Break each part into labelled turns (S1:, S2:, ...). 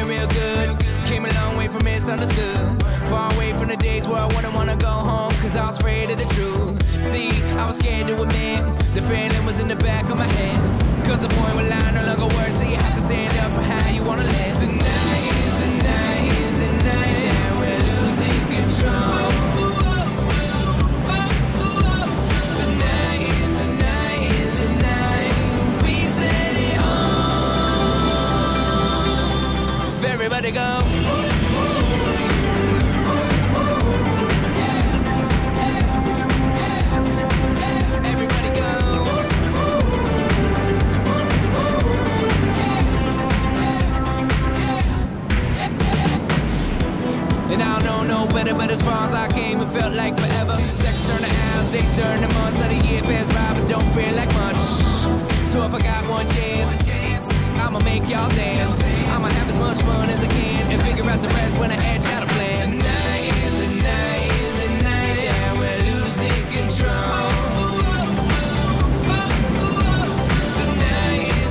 S1: feeling real good. Came a long way from misunderstood. Far away from the days where I wouldn't wanna go home, cause I was afraid of the truth. See, I was scared to admit the feeling was in the back of my head. Cause the point where line no longer Everybody go. And I don't know no better, but as far as I came, it felt like forever. Seconds turn to hours, days turn to months, let a year pass by, but don't feel like much. So if I got one chance, I'ma make y'all dance. I'ma have as much fun as I can and figure out the rest when I edge out a plan. Tonight is the night, is the night that we're losing control. Tonight is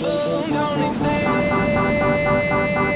S1: phone don't exist.